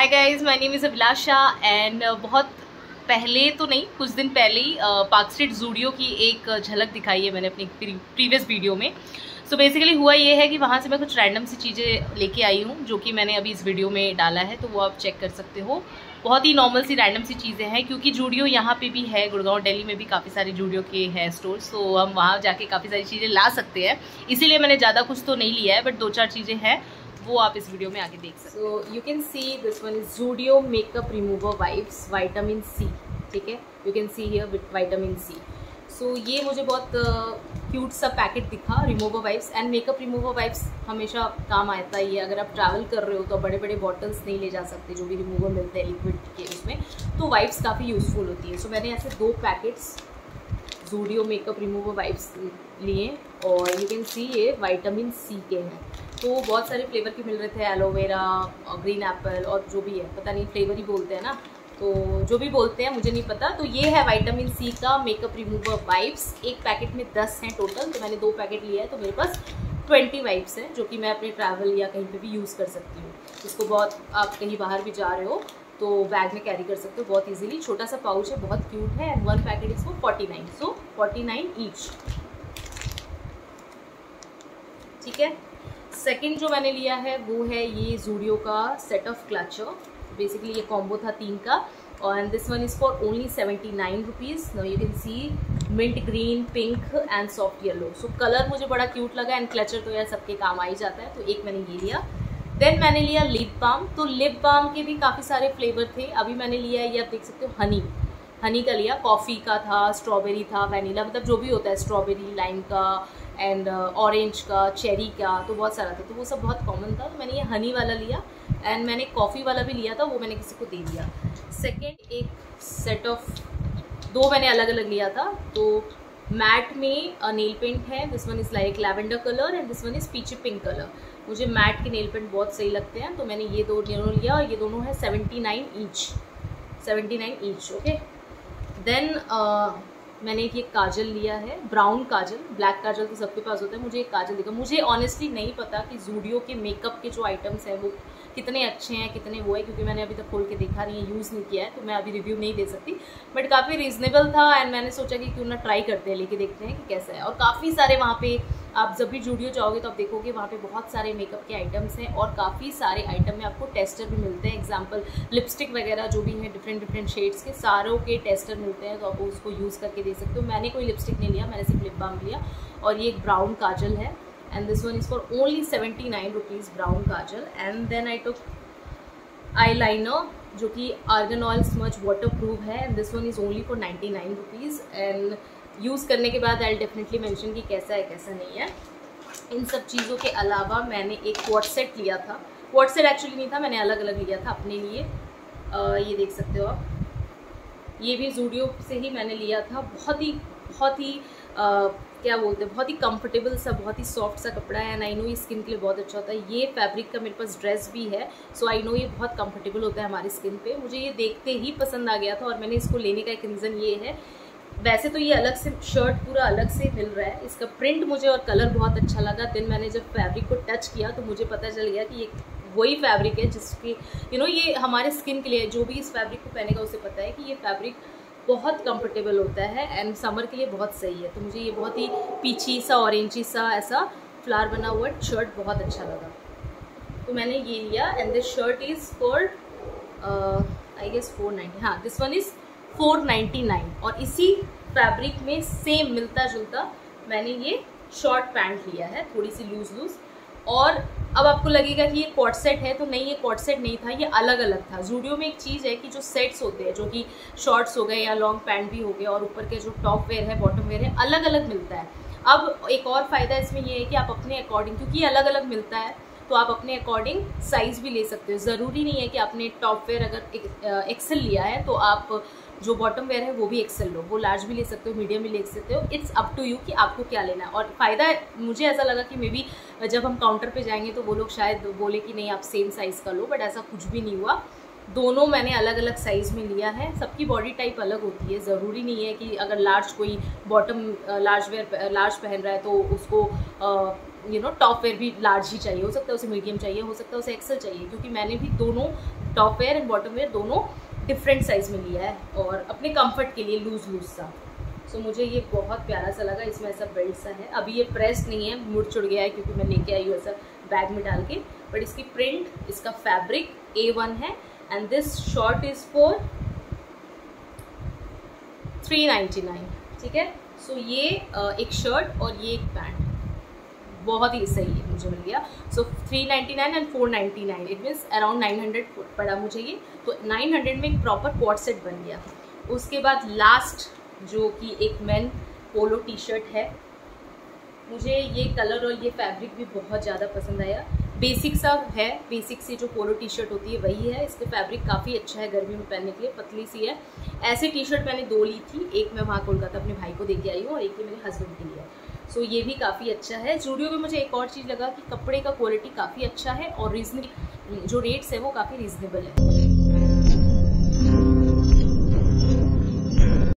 Hi guys my name is Abhilasha and बहुत पहले तो नहीं, कुछ दिन पहले ही पार्क स्ट्रीट जूडियो की एक झलक दिखाई है मैंने अपनी प्रीवियस वीडियो में। सो so बेसिकली हुआ ये है कि वहाँ से मैं कुछ रैंडम सी चीज़ें लेके आई हूँ, जो कि मैंने अभी इस वीडियो में डाला है तो वो आप चेक कर सकते हो। बहुत ही नॉर्मल सी रैंडम सी चीज़ें हैं, क्योंकि जूडियो यहाँ पे भी है, गुड़गांव दिल्ली में भी काफ़ी सारे जूडियो के हैं स्टोर सो हम वहाँ जाके काफ़ी सारी चीज़ें ला सकते हैं। इसीलिए मैंने ज़्यादा कुछ तो नहीं लिया है बट दो चार चीज़ें हैं। वो आप इस वीडियो में आगे देख सकते so you can see this one is Zudio makeup remover wipes vitamin C ठीक है? You can see here with vitamin C so ये मुझे बहुत क्यूट सा पैकेट दिखा remover wipes and makeup remover wipes हमेशा काम आता ही है। अगर आप ट्रैवल कर रहे हो तो बड़े बड़े बॉटल्स नहीं ले जा सकते जो भी रिमूवर मिलते हैं लिक्विड के उसमें तो वाइप्स काफ़ी यूज़फुल होती है। सो so, मैंने ऐसे दो packets Zudio makeup remover wipes लिए और यू कैन सी ये वाइटामिन सी के हैं। तो बहुत सारे फ्लेवर के मिल रहे थे एलोवेरा ग्रीन एप्पल और जो भी है। पता नहीं फ्लेवर ही बोलते हैं ना। तो जो भी बोलते हैं, मुझे नहीं पता। तो ये है विटामिन सी का मेकअप रिमूवर वाइप्स एक पैकेट में दस हैं टोटल तो मैंने दो पैकेट लिया है तो मेरे पास ट्वेंटी वाइप्स हैं, जो कि मैं अपने ट्रैवल या कहीं पे भी यूज़ कर सकती हूँ। इसको बहुत आप कहीं बाहर भी जा रहे हो तो बैग में कैरी कर सकते हो बहुत इजीली छोटा सा पाउच है, बहुत क्यूट है एंड वन पैकेट इसको forty nine so forty nine each ठीक है? सेकंड जो मैंने लिया है, वो है ये जूडियो का सेट ऑफ़ क्लचर बेसिकली ये कॉम्बो था तीन का. और this one is for only seventy nine rupees no you can see mint green pink and soft yellow so colour मुझे बड़ा क्यूट लगा एंड क्लचर तो यार सबके काम आ ही जाता है तो एक मैंने ये लिया. देन मैंने लिया लिप बाम तो लिप बाम के भी काफ़ी सारे फ्लेवर थे. अभी मैंने लिया है, ये आप देख सकते हो हनी हनी का लिया कॉफ़ी का था स्ट्रॉबेरी था वनीला मतलब जो भी होता है स्ट्रॉबेरी लाइम का एंड ऑरेंज uh, का चेरी का तो बहुत सारा था तो वो सब बहुत कॉमन था तो मैंने ये हनी वाला लिया एंड मैंने कॉफ़ी वाला भी लिया था वो मैंने किसी को दे दिया। सेकेंड एक सेट ऑफ़ दो मैंने अलग अलग लिया था तो मैट में नेल पेंट है this one is like lavender colour and this one is पीछे पिंक कलर मुझे मैट के नेल पेंट बहुत सही लगते हैं तो मैंने ये दो दोनों लिया और ये दोनों है seventy nine inch seventy nine inch okay then मैंने एक ये काजल लिया है ब्राउन काजल ब्लैक काजल तो सबके पास होता है, मुझे एक काजल दिखा। मुझे ऑनेस्टली नहीं पता कि जूडियो के मेकअप के जो आइटम्स हैं वो कितने अच्छे हैं, कितने वो है, क्योंकि मैंने अभी तक खोल के देखा नहीं है यूज़ नहीं किया है तो मैं अभी रिव्यू नहीं दे सकती। बट काफ़ी रीजनेबल था एंड मैंने सोचा कि क्यों ना ट्राई करते हैं, लेके देखते हैं कि कैसा है। और काफ़ी सारे वहाँ पे आप जब भी जूडियो जाओगे तो आप देखोगे वहाँ पे बहुत सारे मेकअप के आइटम्स हैं और काफ़ी सारे आइटम में आपको टेस्टर भी मिलते हैं। एग्ज़ाम्पल लिपस्टिक वगैरह जो भी हैं डिफरेंट डिफरेंट शेड्स के, सारों के टेस्टर मिलते हैं तो आप उसको यूज़ करके दे सकते हो। मैंने कोई लिपस्टिक नहीं लिया, मैंने सिर्फ़ लिप बाम लिया और ये एक ब्राउन काजल है। And this one is for only seventy nine rupees brown kajal. And then I took eyeliner जो कि argan oil smudge waterproof है। And this one is only for ninety nine rupees and use करने के बाद I definitely mention कि कैसा है कैसा नहीं है। इन सब चीज़ों के अलावा मैंने एक वॉट लिया था। वॉट एक्चुअली नहीं था मैंने अलग अलग लिया था अपने लिए। आ, ये देख सकते हो आप। ये भी जूडियो से ही मैंने लिया था। बहुत ही बहुत ही आ, क्या बोलते हैं बहुत ही कंफर्टेबल सा बहुत ही सॉफ्ट सा कपड़ा है। एंड आई नो ये स्किन के लिए बहुत अच्छा होता है। ये फैब्रिक का मेरे पास ड्रेस भी है। सो आई नो ये बहुत कंफर्टेबल होता है हमारी स्किन पे। मुझे ये देखते ही पसंद आ गया था और मैंने इसको लेने का एक रीज़न ये है वैसे तो ये अलग से शर्ट पूरा अलग से मिल रहा है। इसका प्रिंट मुझे और कलर बहुत अच्छा लगा। दिन मैंने जब फैब्रिक को टच किया तो मुझे पता चल गया कि ये वही फैब्रिक है जिसकी यू नो ये हमारे स्किन के लिए, जो भी इस फैब्रिक को पहनेगा उसे पता है कि ये फैब्रिक बहुत कंफर्टेबल होता है एंड समर के लिए बहुत सही है। तो मुझे ये बहुत ही पीछी सा ऑरेंजी सा, ऐसा फ्लावर बना हुआ शर्ट बहुत अच्छा लगा। तो मैंने ये लिया and this shirt is for I guess four ninety हाँ this one is four ninety nine और इसी फैब्रिक में सेम मिलता जुलता मैंने ये शॉर्ट पैंट लिया है, थोड़ी सी लूज लूज। और अब आपको लगेगा कि ये कॉट सेट है तो नहीं, ये कॉट सेट नहीं था, ये अलग अलग था। जूडियो में एक चीज़ है कि जो सेट्स होते हैं, जो कि शॉर्ट्स हो गए या लॉन्ग पैंट भी हो गए और ऊपर के जो टॉप वेयर है, बॉटम वेयर है अलग अलग मिलता है। अब एक और फ़ायदा इसमें ये है कि आप अपने अकॉर्डिंग, क्योंकि अलग अलग मिलता है तो आप अपने अकॉर्डिंग साइज़ भी ले सकते हो। ज़रूरी नहीं है कि आपने टॉप वेयर अगर एक्सेल लिया है तो आप जो बॉटम वेयर है वो भी एक्सेल लो। वो लार्ज भी ले सकते हो मीडियम भी ले सकते हो। इट्स अप टू यू कि आपको क्या लेना है। और फ़ायदा, मुझे ऐसा लगा कि मे बी जब हम काउंटर पे जाएँगे तो वो लोग शायद बोले कि नहीं, आप सेम साइज़ का लो बट ऐसा कुछ भी नहीं हुआ। दोनों मैंने अलग अलग साइज़ में लिया है। सबकी बॉडी टाइप अलग होती है। ज़रूरी नहीं है कि अगर लार्ज कोई बॉटम लार्ज वेयर लार्ज पहन रहा है तो उसको यू नो टॉप वेयर भी लार्ज ही चाहिए हो सकता है उसे मीडियम चाहिए हो सकता है उसे एक्सेल चाहिए क्योंकि मैंने भी दोनों top wear and bottom wear दोनों डिफरेंट साइज़ में लिया है और अपने कंफर्ट के लिए लूज लूज सा। सो so, मुझे ये बहुत प्यारा सा लगा इसमें ऐसा बेल्ट सा है। अभी ये प्रेस नहीं है मुड़ चुड़ गया है क्योंकि मैं लेके आई हूँ ऐसा बैग में डाल के। बट इसकी प्रिंट इसका फैब्रिक ए वन है and this short is for three ninety nine ठीक है? सो so, ये एक शर्ट और ये एक पैंट बहुत ही सही है, मुझे मिल गया। So three ninety nine and four ninety nine it means around nine hundred पड़ा मुझे ये। तो नाइन हंड्रेड में एक प्रॉपर कॉट सेट बन गया। उसके बाद लास्ट जो कि एक मैन पोलो टी शर्ट है, मुझे ये कलर और ये फैब्रिक भी बहुत ज़्यादा पसंद आया। बेसिक सा है बेसिक सी जो पोलो टी शर्ट होती है, वही है। इसके फैब्रिक काफ़ी अच्छा है, गर्मी में पहनने के लिए, पतली सी है। ऐसे टी शर्ट मैंने दो ली थी, एक मैं वहाँ कोलकाता अपने भाई को दे के आई हूँ और एक ये मेरे हस्बैंड के लिए सो ये भी काफ़ी अच्छा है। जूडियो में मुझे एक और चीज़ लगा कि कपड़े का क्वालिटी काफ़ी अच्छा है और रीजनेबल जो रेट्स है वो काफ़ी रीजनेबल है।